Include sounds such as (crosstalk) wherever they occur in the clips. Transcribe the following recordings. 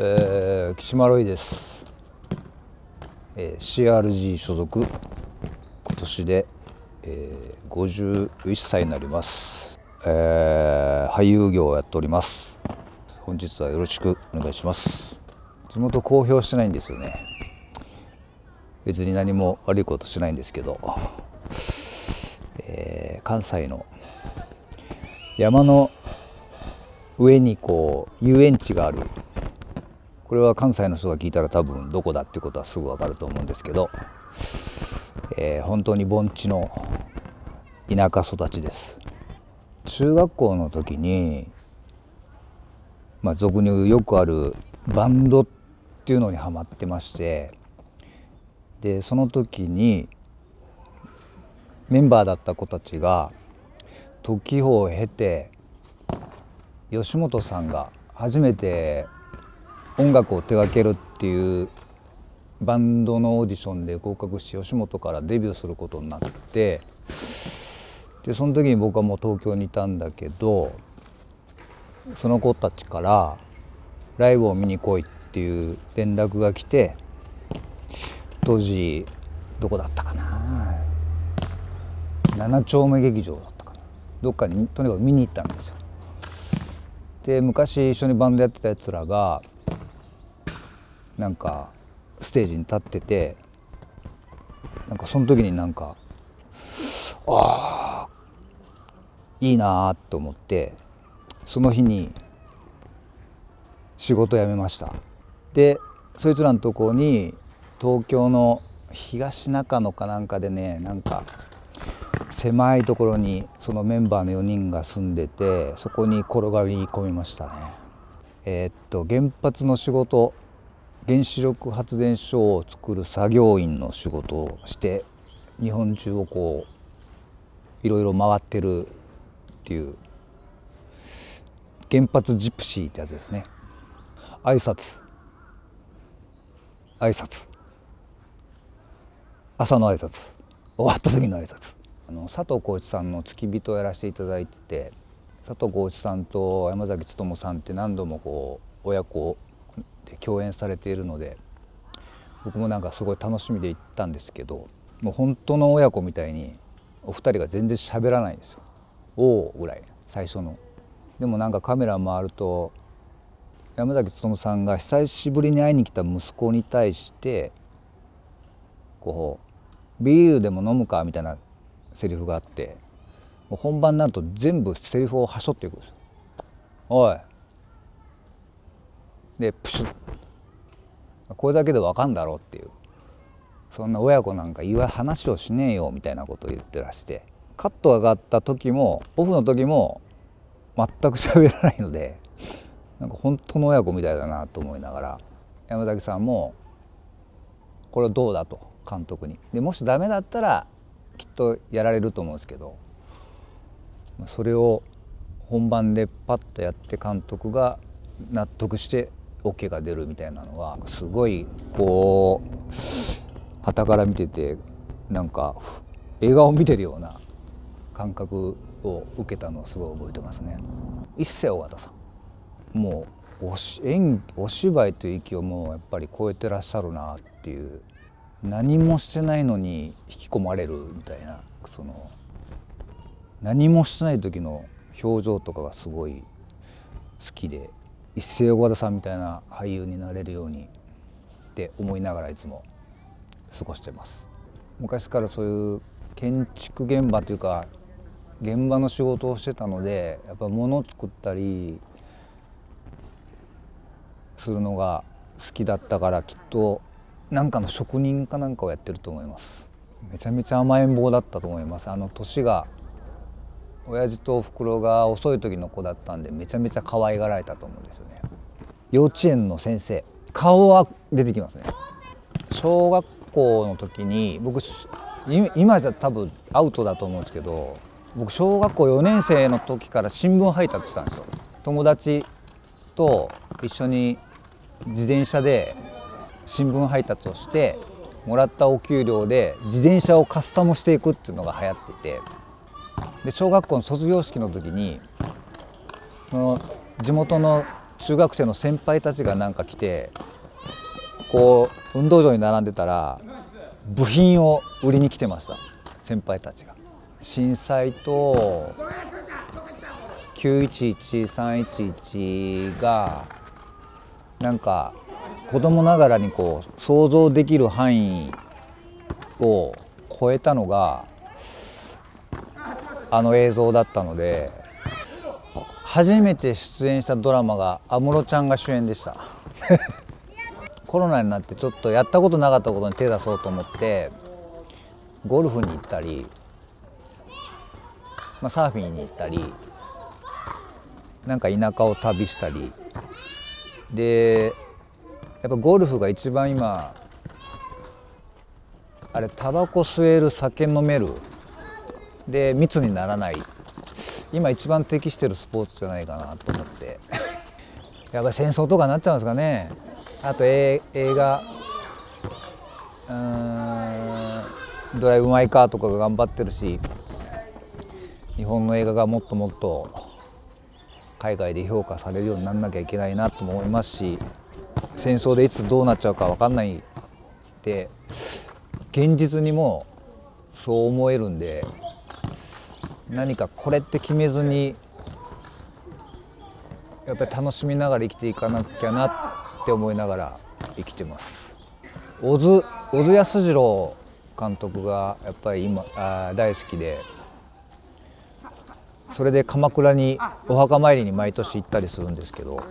えー、岸丸井です、えー、CRG 所属。今年で、えー、51歳になります、えー、俳優業をやっております。本日はよろしくお願いします。地元公表してないんですよね。別に何も悪いことしないんですけど、えー、関西の山の上にこう遊園地があるこれは関西の人が聞いたら多分どこだってことはすぐ分かると思うんですけど、えー、本当に盆地の田舎育ちです。中学校の時にまあ俗に言うよくあるバンドっていうのにはまってましてでその時にメンバーだった子たちが時を経て吉本さんが初めて音楽を手掛けるっていうバンドのオーディションで合格して吉本からデビューすることになってでその時に僕はもう東京にいたんだけどその子たちからライブを見に来いっていう連絡が来て当時どこだったかな？7丁目劇場だったかなどっかにとにかく見に行ったんですよ。で昔一緒にバンドやってたやつらがなんかステージに立っててなんかその時になんかああいいなと思ってその日に仕事辞めました。でそいつらのとこに東京の東中野かなんかでねなんか狭いところにそのメンバーの4人が住んでてそこに転がり込みましたね。えー、っと原発の仕事原子力発電所を作る作業員の仕事をして日本中をこういろいろ回ってるっていう原発ジプシーってやつですね。挨拶。挨拶。朝の挨拶。終わった時の挨拶。あの佐藤浩市さんの付き人をやらせていただいてて佐藤浩市さんと山崎努さんって何度もこう親子で共演されているので僕もなんかすごい楽しみで行ったんですけどもう本当の親子みたいにお二人が全然喋らないんですよ。おおぐらい最初の。でもなんかカメラ回ると山崎努さんが久しぶりに会いに来た息子に対してこうビールでも飲むかみたいなセリフがあってもう本番になると全部セリフをはしょっていくんですよ。おいでプシュッこれだけで分かんだろうっていう。そんな親子なんか言わ話をしねえよみたいなことを言ってらしてカットが上がった時もオフの時も全く喋らないのでなんか本当の親子みたいだなと思いながら山崎さんもこれどうだと監督に。でもしダメだったらきっとやられると思うんですけどそれを本番でパッとやって監督が納得して OK が出るみたいなのはすごいこうはたから見ててなんか映画を見てるような感覚を受けたのをすごい覚えてますね。一世尾形さんもうお演お芝居という域をもうやっぱり超えてらっしゃるなっていう何もしてないのに引き込まれるみたいなその何もしてない時の表情とかがすごい好きで一世尾形さんみたいな俳優になれるようにって思いながらいつも過ごしてます。昔からそういう建築現場というか現場の仕事をしてたのでやっぱ物を作ったりするのが好きだったからきっと何かの職人かなんかをやってると思います。めちゃめちゃ甘えん坊だったと思います。あの年が親父とおふくろが遅い時の子だったんでめちゃめちゃ可愛がられたと思うんですよね。幼稚園の先生。顔は出てきますね。小学校の時に僕今じゃ多分アウトだと思うんですけど僕小学校4年生の時から新聞配達したんですよ。友達と一緒に自転車で新聞配達をしてもらったお給料で自転車をカスタムしていくっていうのが流行ってて。で小学校の卒業式の時にその地元の中学生の先輩たちがなんか来てこう運動場に並んでたら部品を売りに来てました先輩たちが。震災と911311がなんか子供ながらにこう想像できる範囲を超えたのがあの映像だったので初めて出演したドラマが安室ちゃんが主演でした。(laughs) コロナになってちょっとやったことなかったことに手出そうと思ってゴルフに行ったり、まあ、サーフィンに行ったりなんか田舎を旅したり。でやっぱゴルフが一番今あれタバコ吸える酒飲めるで密にならない。今一番適してるスポーツじゃないかなと思って。(laughs) やっぱり戦争とかになっちゃうんですかね。あと映画。うん。ドライブ・マイ・カーとかが頑張ってるし。日本の映画がもっともっと。海外で評価されるようにならなきゃいけないなと思いますし。戦争でいつどうなっちゃうか分かんないで。現実にもそう思えるんで。何かこれって決めずにやっぱり楽しみながら生きていかなきゃなって思いながら生きてます。小津小津安二郎監督がやっぱり今あ大好きでそれで鎌倉にお墓参りに毎年行ったりするんですけど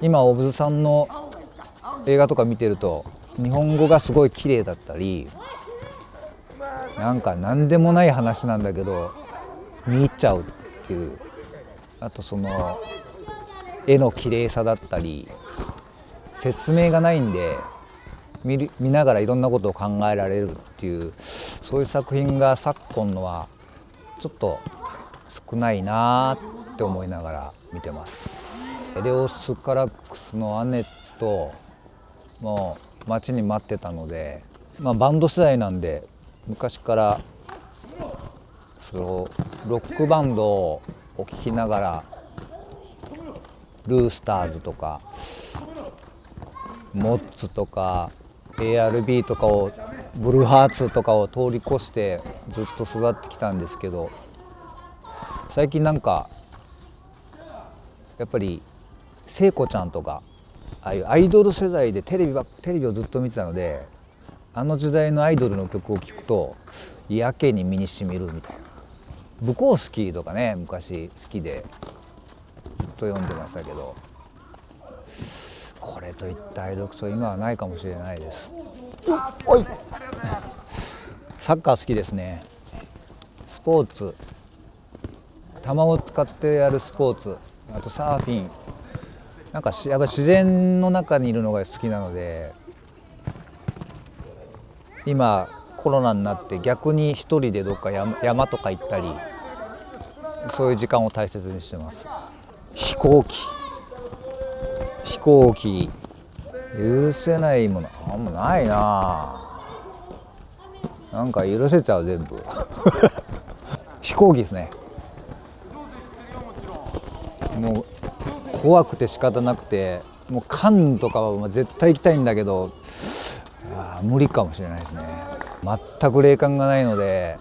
今小津さんの映画とか見てると日本語がすごい綺麗だったりなんか何でもない話なんだけど見入っちゃうっていうあとその絵の綺麗さだったり説明がないんで見見ながらいろんなことを考えられるっていうそういう作品が昨今のはちょっと少ないなって思いながら見てます。エレオス・カラックスの姉ともう待ちに待ってたので、まあ、バンド世代なんで昔からそのロックバンドを聴きながらルースターズとかモッツとか ARB とかをブルーハーツとかを通り越してずっと育ってきたんですけど最近なんかやっぱり聖子ちゃんとかああいうアイドル世代でテレビはテレビをずっと見てたのであの時代のアイドルの曲を聴くとやけに身にしみるみたいな。ブコースキーとかね昔好きでずっと読んでましたけど。これといった愛読書今はないかもしれないです。おい。サッカー好きですね。スポーツ。球を使ってやるスポーツ。あとサーフィン。なんかやっぱ自然の中にいるのが好きなので今コロナになって逆に一人でどっか山山とか行ったりそういう時間を大切にしてます。飛行機。飛行機。許せないものあんまないな。なんか許せちゃう全部。(laughs) 飛行機ですね。もう怖くて仕方なくてもうカンヌとかは絶対行きたいんだけど無理かもしれないですね。全く霊感がないので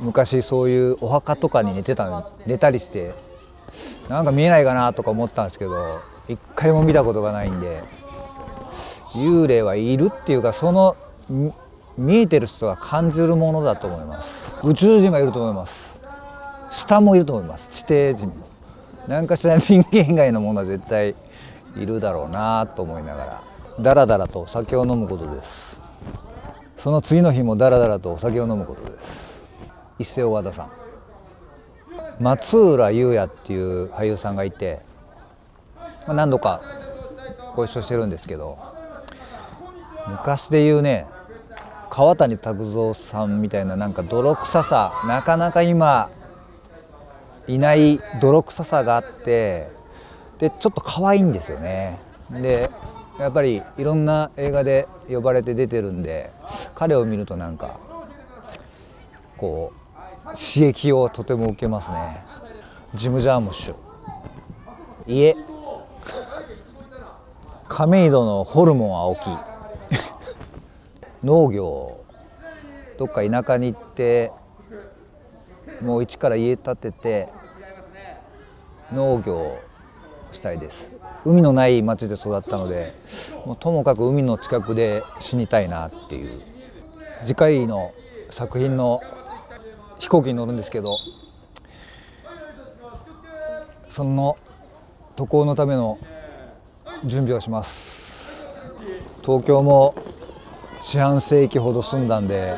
昔そういうお墓とかに寝てた寝たりしてなんか見えないかなとか思ったんですけど一回も見たことがないんで幽霊はいるっていうかその見えてる人が感じるものだと思います。宇宙人もいると思います。下もいると思います。地底人も。何かしら人間以外のものは絶対いるだろうなと思いながらだらだらとお酒を飲むことです。その次の日もだらだらとお酒を飲むことです。一世尾形さん。松浦優也っていう俳優さんがいて、まあ、何度かご一緒してるんですけど昔で言うね川谷拓三さんみたいななんか泥臭さなかなか今いない泥臭さがあってでちょっと可愛いんですよね。でやっぱりいろんな映画で呼ばれて出てるんで彼を見るとなんかこう刺激をとても受けますね。ジム・ジャームッシュ。家。亀戸のホルモン青木農業。どっか田舎に行ってもう一から家建てて農業したいです。海のない町で育ったのでもうともかく海の近くで死にたいなっていう。次回の作品の飛行機に乗るんですけどその渡航のための準備をします。東京も四半世紀ほど住んだんで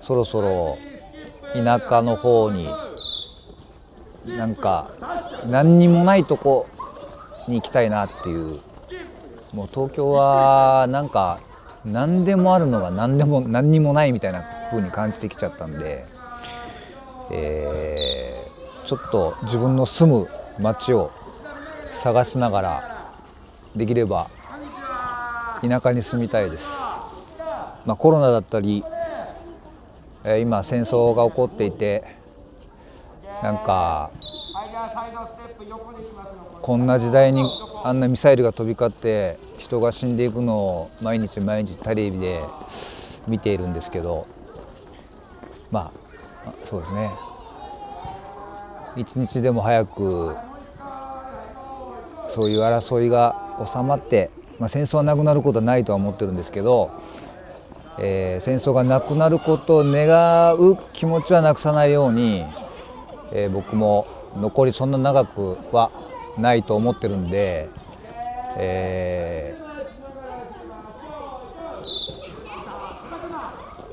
そろそろ田舎の方になんか何にもないとこに行きたいなっていう。もう東京はなんか何でもあるのが何でも何にもないみたいな風に感じてきちゃったんで、えー、ちょっと自分の住む街を探しながらできれば田舎に住みたいです。まあ、コロナだったり、えー、今戦争が起こっていてなんかこんな時代にあんなミサイルが飛び交って人が死んでいくのを毎日毎日テレビで見ているんですけどまあそうですね。一日でも早くそういう争いが収まって、まあ、戦争はなくなることはないとは思ってるんですけど、えー、戦争がなくなることを願う気持ちはなくさないように、えー、僕も残りそんな長くはないと思ってるんで、え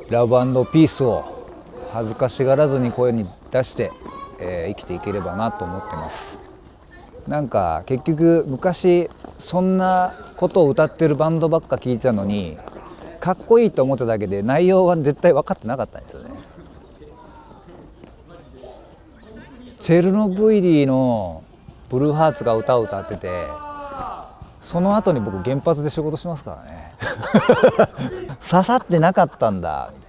ー、ラブピースを恥ずかしがらずに声に出して、えー、生きていければなと思ってます。なんか結局昔そんなことを歌ってるバンドばっか聴いてたのにかっこいいと思っただけで内容は絶対分かってなかったんですよね。チェルノブイリのブルーハーツが歌を歌っててその後に僕原発で仕事しますからね (laughs) 刺さってなかったんだみたいな。